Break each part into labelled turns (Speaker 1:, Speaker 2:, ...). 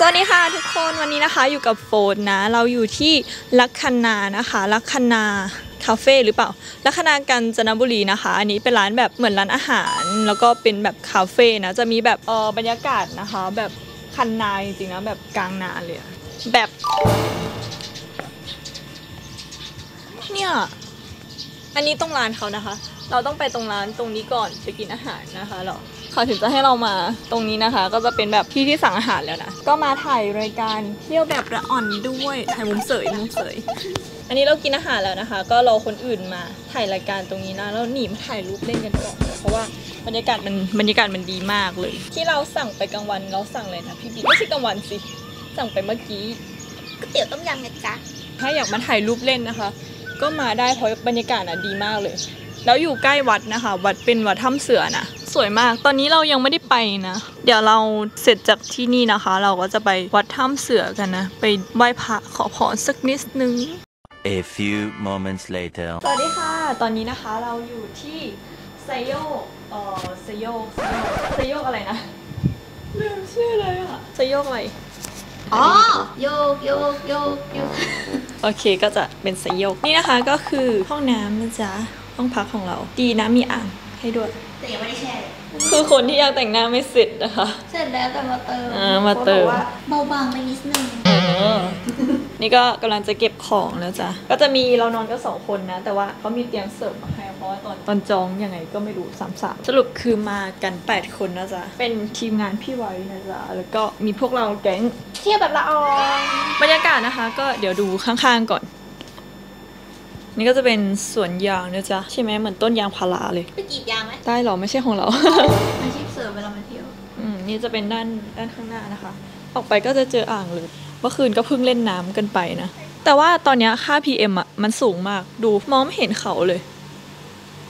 Speaker 1: สวัสดีค่ะทุกคนวันนี้นะคะอยู่กับโฟนนะ เราอยู่ที่ลัคนานะคะลัคนาคาเฟ่หรือเปล่าลัคนาการจนบุรีนะคะ อันนี้เป็นร้านแบบเหมือนร้านอาหาร แล้วก็เป็นแบบคาเฟ่นะจะมีแบบเออบรรยากาศนะคะ แบบคันนาจริงๆนะแบบกลางนาเลยแบบเนี่ยอันนี้ตรงร้านเขานะคะ เราต้องไปตรงร้านตรงนี้ก่อนไปกินอาหารนะคะเรา เขาถึงจะให้เรามาตรงนี้นะคะ ก็จะเป็นแบบที่ที่สั่งอาหารแล้วนะ ก็มาถ่ายรายการเที่ยวแบบระอ่อนด้วยถ่ายมุมเสยมุมเสยอันนี้เรากินอาหารแล้วนะคะ ก็รอคนอื่นมาถ่ายรายการตรงนี้นะแล้วหนีมาถ่ายรูปเล่นกันก่อนนะเพราะว่าบรรยากาศมันบรรยากาศมันดีมากเลย ที่เราสั่งไปกลางวันเราสั่งเลยนะพี่บิ๊กไม่ใช่กลางวันสิสั่งไปเมื่อกี้
Speaker 2: ก๋วยเตี๋ยวต้มยำนะจ๊ะ
Speaker 1: ถ้าอยากมาถ่ายรูปเล่นนะคะ ก็มาได้เพราะบรรยากาศอะดีมากเลย แล้วอยู่ใกล้วัดนะคะ วัดเป็นวัดถ้ำเสือนะสวยมาก ตอนนี้เรายังไม่ได้ไปนะ เดี๋ยวเราเสร็จจากที่นี่นะคะ เราก็จะไปวัดถ้ำเสือกันนะ ไปไหว้พระขอพรสักนิดนึง
Speaker 3: A few moments later.
Speaker 1: สวัสดีค่ะ ตอนนี้นะคะเราอยู่ที่ไซโยกเอ่อไซโยกไซโยกไซโยกอะไรนะลืมชื่อเลยอะไซโยกอะไร
Speaker 2: อ๋อ โยกโยกโยกโยก
Speaker 1: โอเคก็จะเป็นสยก นี่นะคะก็คือห้องน้ำนะจ๊ะ ห้องพักของเรา ดีนะมีอ่างให้ด้วย
Speaker 2: แต่ยังไม่ได้แช่เลย
Speaker 1: คือคนที่ยังแต่งหน้าไม่เสร็จนะคะ
Speaker 2: เสร็จแล้วแต่มาเติม
Speaker 1: อ่ามาเติม
Speaker 2: พระบอกว่าเบาบางไปนิดนึง
Speaker 1: นี่ก็กำลังจะเก็บของแล้วจ้ะ ก็จะมีเรานอนก็สองคนนะ แต่ว่าเขามีเตียงเสริมมาให้เพราะว่าตอนตอนจองยังไงก็ไม่รู้สามสามสรุปคือมากัน 8 คนนะจ๊ะ เป็นทีมงานพี่ไว้นะจ๊ะ แล้วก็มีพวกเราแก๊ง
Speaker 2: เที่ยวแบบละออง
Speaker 1: บรรยากาศนะคะ ก็เดี๋ยวดูข้างๆก่อน นี่ก็จะเป็นสวนยางนะจ๊ะใช่ไหมเหมือนต้นยางพาราเลย
Speaker 2: ไปกรีดยางไหม
Speaker 1: ได้เหรอไม่ใช่ของเรา
Speaker 2: อาชีพเสริมเวลามาเที่ยว
Speaker 1: อืมนี่จะเป็นด้านด้านข้างหน้านะคะ ออกไปก็จะเจออ่างเลยเมื่อคืนก็เพิ่งเล่นน้ำกันไปนะ แต่ว่าตอนเนี้ยค่า PM อะมันสูงมากดูมองไม่เห็นเขาเลย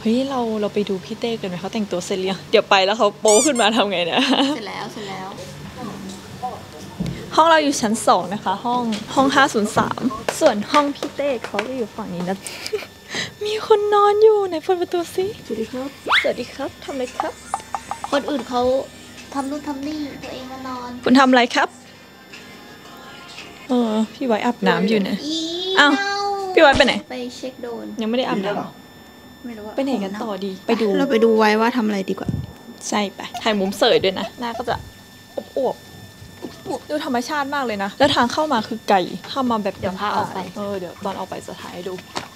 Speaker 1: เฮ้ยเราเราไปดูพี่เต้กันไหมเขาแต่งตัวเสร็จหรือยังเดี๋ยวไปแล้วเขาโป๊ขึ้นมาทำไงเนี่ย
Speaker 2: เสร็จแล้วเสร็จแล้ว
Speaker 1: ห้องเราอยู่ชั้นสองนะคะ ห้องห้อง503ส่วนห้องพี่เต้เขาก็อยู่ฝั่งนี้นะ มีคนนอนอยู่ไหนเปิดประตูสิ
Speaker 2: สวัสดีครับ
Speaker 1: สวัสดีครับทำอะไรครับ
Speaker 2: คนอื่นเขาทำนู่นทำนี่ตัวเองมานอน
Speaker 1: คุณทำอะไรครับ เออ พี่ไว้อาบน้ำอยู่นะ
Speaker 2: อี
Speaker 1: อ้าว
Speaker 2: เน่า
Speaker 1: พี่ไว้ไปไหน
Speaker 2: ไปเช็คโดน
Speaker 1: ยังไม่ได้อาบน้
Speaker 2: ไม่รู้ว่าำ
Speaker 1: ไปไหนกันต่อดี ไปดู
Speaker 2: เราไปดูไว้ว่าทำอะไรดีกว่า
Speaker 1: ใช่ไปถ่ายมุมเสยด้วยนะ หน้าก็จะอบอวบอวบ ดูธรรมชาติมากเลยนะ แล้วทางเข้ามาคือไก่เข้ามาแบบ
Speaker 2: เดี๋ยวพาออกไป
Speaker 1: เออเดี๋ยวตอนออกไปจะถ่ายให้ดู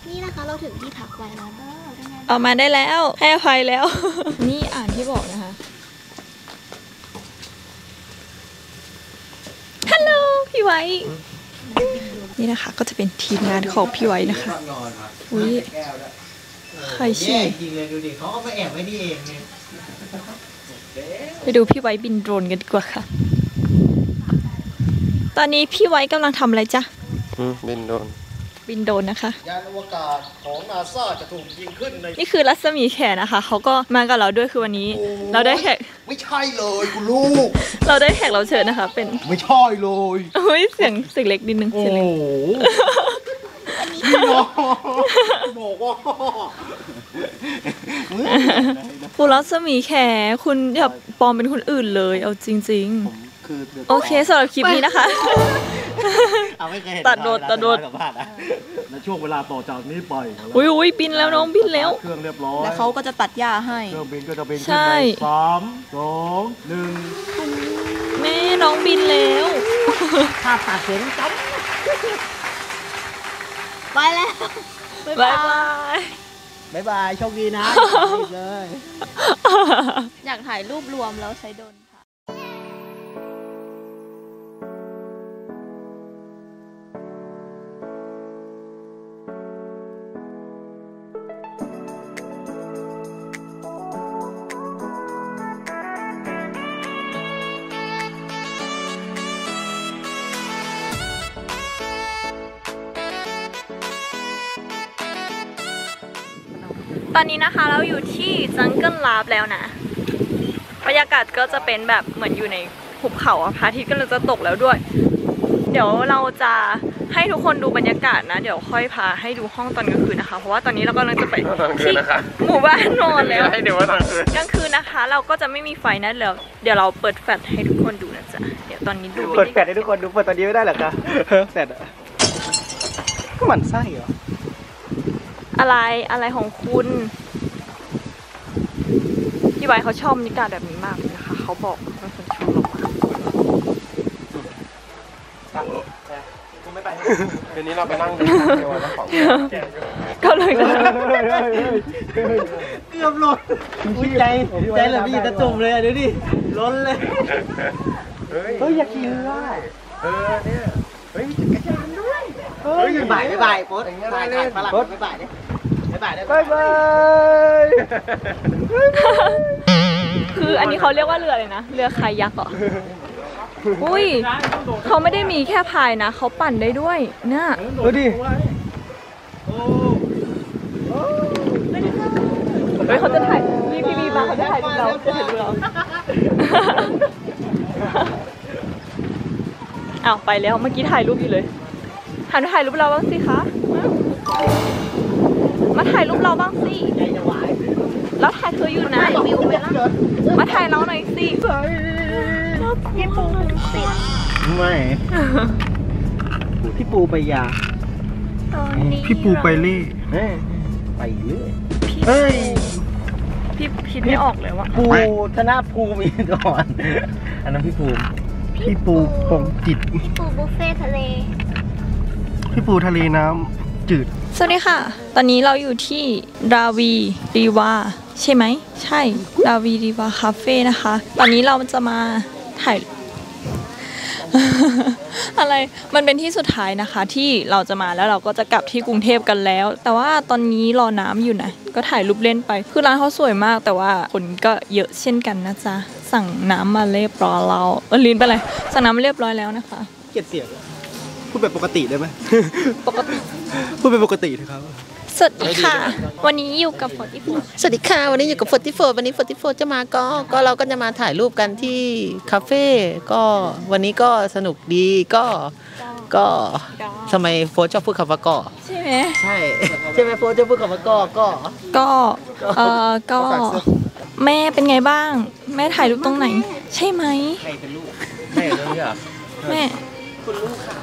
Speaker 2: นี่นะคะเราถึงที่พักไว้แล้วเนอะได้ไง
Speaker 1: ออกมาได้แล้วให้อภัยแล้ว นี่อ่านที่บอกนะคะฮัลโหลพี่ไว้ นี่นะคะก็จะเป็นทีมงานของพี่ไว้นะคะ
Speaker 4: นอนครับ
Speaker 1: อุ๊ย
Speaker 4: แก้วด้วย
Speaker 1: ใครฉี่
Speaker 4: แย่จริงเลยดูดิเขาเอามาแอบไว้นี่เองเนี่ย
Speaker 1: ไปดูพี่ไว้บินโดรนกันดีกว่าค่ะ ตอนนี้พี่ไว้กำลังทำอะไรจ๊ะ
Speaker 5: อืมบินโดน
Speaker 1: บินโดรนนะคะ
Speaker 4: ยานอวกาศของนาซาจะถูกยิงขึ้นใน
Speaker 1: นี่คือรัศมีแขนะคะ เขาก็มากับเราด้วยคือวันนี้เราได้แขก
Speaker 4: ไม่ใช่เลยคุณลูก
Speaker 1: เราได้แขกเราเชิญนะคะ เป็น
Speaker 4: ไม่ใช่เลย
Speaker 1: เฮ้ยเสียงเสียงเล็กนิดนึง
Speaker 4: โอ้
Speaker 1: เสียง
Speaker 4: โห
Speaker 1: เล็ก
Speaker 4: พี่น้องบอกว่า
Speaker 1: คุณรัศมีแขคุณอย่าปลอมเป็นคนอื่นเลย เอาจริง
Speaker 4: ผม คือ
Speaker 1: ๆโอเคสำหรับคลิปนี้นะคะ
Speaker 4: เอาไม่เคยเห็น
Speaker 1: ตัดโดดตัดโดด
Speaker 4: เวลาสัมภาษณ์อะ
Speaker 6: ในช่วงเวลาต่อจากนี้ไป
Speaker 1: อุ้ยอุ้ยบินแล้วน้องบินแล้ว
Speaker 6: เครื่องเรียบร้อย
Speaker 2: แล้วเขาก็จะตัดหญ้าให้
Speaker 6: เครื่องบินก็จะบิน
Speaker 1: ใช่
Speaker 6: ขึ้นในสามสองหนึ่ง
Speaker 1: แม่น้องบินแล้ว
Speaker 4: ภาพตัดเสียงจับ
Speaker 2: ไปแล้ว
Speaker 1: บ๊ายบาย
Speaker 4: บ๊ายบายโชคดีนะ รีบเลย
Speaker 2: อยากถ่ายรูปรวมแล้วใช้โดน
Speaker 1: ตอนนี้นะคะเราอยู่ที่ Jungle Raft แล้วนะ บรรยากาศก็จะเป็นแบบเหมือนอยู่ในหุบเขาอะพระอาทิตย์ก็เลยจะตกแล้วด้วย เดี๋ยวเราจะให้ทุกคนดูบรรยากาศนะ เดี๋ยวค่อยพาให้ดูห้องตอนกลางคืนนะคะ เพราะว่าตอนนี้เรากำลังจะไปที่หมู่บ้านมอญแล้ว
Speaker 5: ให้ดูว่าตอนคืน
Speaker 1: กลางคืนนะคะ เราก็จะไม่มีไฟนะเดี๋ยวเดี๋ยวเราเปิดแฟลชให้ทุกคนดูนะจ๊ะเดี๋ยวตอนนี้ดู
Speaker 4: เปิดแฟลชให้ทุกคนดูเปิดตอนนี้ไม่ได้เหรอคะแฟลชอะก็หมันไส้เหรอ
Speaker 1: อะไรอะไรของคุณพี่ใบร์ทเขาชอบบรรยากาศแบบนี้มากเลยนะคะเขาบอกว่าเขาชอบเรามาก
Speaker 5: คืนนี้เราไปนั่งดูเทวดาของ
Speaker 1: ก็เลยจะ
Speaker 4: เกือบหล่นอุ้ยใจใจเหลือพี่ตะจุ่มเลยอะดูดิล้นเลย
Speaker 5: เฮ้ย
Speaker 4: เฮ้ยอยากขี่เรือ
Speaker 5: เออเนี่ยเฮ้ยมีจักรยานด้วย
Speaker 4: เฮ้ยบ่ายบ่ายโป๊ดบ่ายถ่ายฝรั่งไม่บ่ายดิไม่ บ่ายได้บ๊ายบาย
Speaker 1: คืออันนี้เขาเรียกว่าเรือเลยนะ เรือคายักเหรออุ้ยเขาไม่ได้มีแค่พายนะ เขาปั่นได้ด้วย เนี่ย
Speaker 4: ดูดิ
Speaker 1: เฮ้ยเขาจะถ่ายพี่พี่บีมาเขาจะถ่ายรูปเราจะถ่ายรูปเราอ้าวไปแล้วเมื่อกี้ถ่ายรูปอยู่เลยหันมาถ่ายรูปเราบ้างสิคะมาถ่ายรูปเราบ้างสิ
Speaker 4: ใจจะวาย
Speaker 1: แล้วถ่ายเธออยู่ไหนมาถ่ายเราหน่อยสิพี่ปูติด
Speaker 4: ไม่พี่ปูไปยา
Speaker 1: ตอนนี้
Speaker 4: พี่ปูไปเล่เฮ้ยไปเรื่อยเฮ้ย
Speaker 1: พี่คิดไม่ออกเลยว่า
Speaker 4: ปูธนาภูมิก่อน อันนั้นพี่ภูมิพี่ปูปงจิต
Speaker 2: ปูบุฟเฟ่ทะเล
Speaker 4: พี่ปูทะเลน้ำ จืด
Speaker 1: สวัสดีค่ะ ตอนนี้เราอยู่ที่ราวีรีวาใช่ไหม ใช่ ราวีรีวาคาเฟ่นะคะ ตอนนี้เราจะมาถ่าย อะไร มันเป็นที่สุดท้ายนะคะ ที่เราจะมาแล้วเราก็จะกลับที่กรุงเทพกันแล้ว แต่ว่าตอนนี้รอน้ำอยู่นะ ก็ถ่ายรูปเล่นไป คือร้านเขาสวยมาก แต่ว่าคนก็เยอะเช่นกันนะจ๊ะ สั่งน้ำมาเรียบร้อยแล้วเออลิ้นไปเลย สั่งน้ำมาเรียบร้อยแล้วนะคะ
Speaker 4: เกลียดเสียง พูดแบบปกติได้ไหม
Speaker 1: ปกติ
Speaker 4: พูดเป็นปกติเถอะครับ
Speaker 1: สวัสดีค่ะ วันนี้อยู่กับฝนที่ฟู
Speaker 7: สวัสดีค่ะ วันนี้อยู่กับ44วันนี้44จะมาก็ก็เราก็จะมาถ่ายรูปกันที่คาเฟ่ก็วันนี้ก็สนุกดีก็ก็ทำไมโฟร์ชอบพูดคำว่าก็
Speaker 1: ใช่ไหม
Speaker 7: ใช่ใช่ไหมโฟร์ชอบพูดคำว่าก็ก็
Speaker 1: ก็เออก็แม่เป็นไงบ้าง แม่ถ่ายรูปตรงไหน ใช่ไหม
Speaker 4: ใครเป็นลูก
Speaker 5: แม่เรื่องนี้อะ
Speaker 1: แม่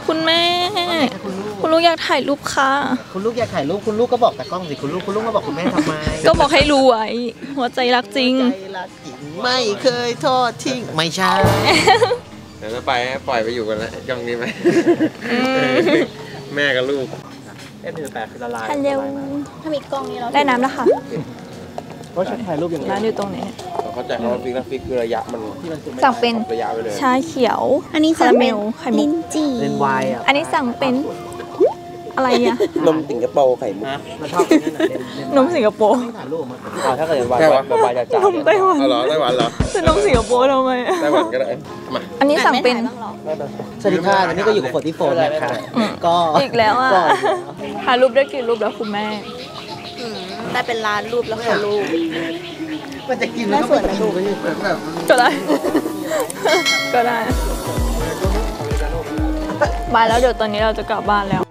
Speaker 1: คุณแม่ คุณลูกอยากถ่ายรูปค่ะ
Speaker 7: คุณลูกอยากถ่ายรูปคุณลูกก็บอกแต่กล้องสิคุณลูกคุณลูกก็บอกคุณแม่ทำไม
Speaker 1: ก็บอกให้รู้ไว้หัวใจรักจริง
Speaker 7: ใจรักจริงไม่เคยทอดทิ้งไม่ใช่
Speaker 5: เดี๋ยวจะไปปล่อยไปอยู่กันแล้วย่องนี้ไหมแม่กับลูก
Speaker 4: เอฟหนึ่งแปดคือละลาย
Speaker 1: ฮัลโหล
Speaker 2: ถ้ามีกล้องนี้เรา
Speaker 1: ได้น้ำแล้วค่ะ
Speaker 4: เพราะฉันถ่ายรูปอย่าง
Speaker 1: ร้านอยู่ตรงไหน
Speaker 5: เราเข้าใจคำว่าฟิกนะฟิกคือระยะมัน
Speaker 1: สั่งเป็น
Speaker 5: ระยะไปเลย
Speaker 1: ชาเขียว
Speaker 2: อันนี้
Speaker 1: คาราเมล
Speaker 2: สั่ง
Speaker 1: ไข่
Speaker 2: เป็น
Speaker 1: มุ
Speaker 2: ลิ้
Speaker 1: ก
Speaker 2: นจี่
Speaker 4: เลนวายอะ
Speaker 1: อันนี้สั่งเป็นอะไรอะ
Speaker 5: นมสิงคโปร์ไข่มุก
Speaker 4: ฮะเราชอบอันนั่นน่ะเลนเลน
Speaker 1: นมสิงคโปร์
Speaker 4: ถ่ายรูปมาอ๋อถ้าเกิดเลนวาย
Speaker 5: แค่วะ
Speaker 4: เลนวายจะจ่าย
Speaker 1: นมไต้หวัน
Speaker 5: เอาเหรอไต้หวันเหรอ
Speaker 1: จะนมสิงคโปร์ทำไมอะ
Speaker 5: ไต้หวันก็ได้มา
Speaker 1: อันนี้สั่งเป็น
Speaker 7: สวัสดีค่ะวันนี้ก็อยู่กับ44นะคะก็
Speaker 1: อีกแล้วอะ
Speaker 7: ก็
Speaker 1: ถ่ายรูปได้กี่รูปแล้วคุณแม่
Speaker 2: ได้เป็นล้านรูปแล้วค่ะลูก
Speaker 7: มันจะกินแล้วก็ไม่กินไปแบบ
Speaker 1: ก็ได้ ก็ได้บายแล้วเดี๋ยวตอนนี้เราจะกลับบ้านแล้ว